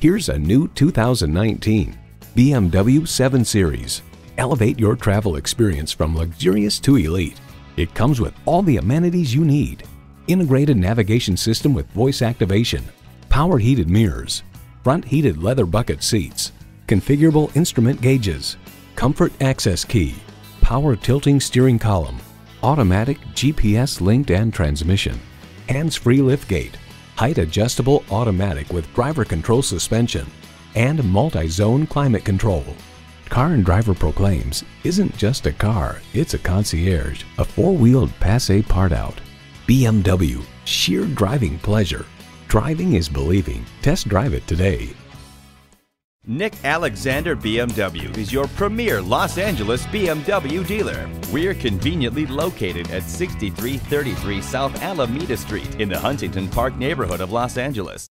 Here's a new 2019 BMW 7 Series. Elevate your travel experience from luxurious to elite. It comes with all the amenities you need. Integrated navigation system with voice activation, power heated mirrors, front heated leather bucket seats, configurable instrument gauges, comfort access key, power tilting steering column, automatic GPS linked and transmission, hands-free liftgate, height adjustable automatic with driver control suspension, and multi-zone climate control. Car and Driver proclaims, isn't just a car, it's a concierge, a four-wheeled passe-partout. BMW, sheer driving pleasure. Driving is believing. Test drive it today. Nick Alexander BMW is your premier Los Angeles BMW dealer. We're conveniently located at 6333 South Alameda Street in the Huntington Park neighborhood of Los Angeles.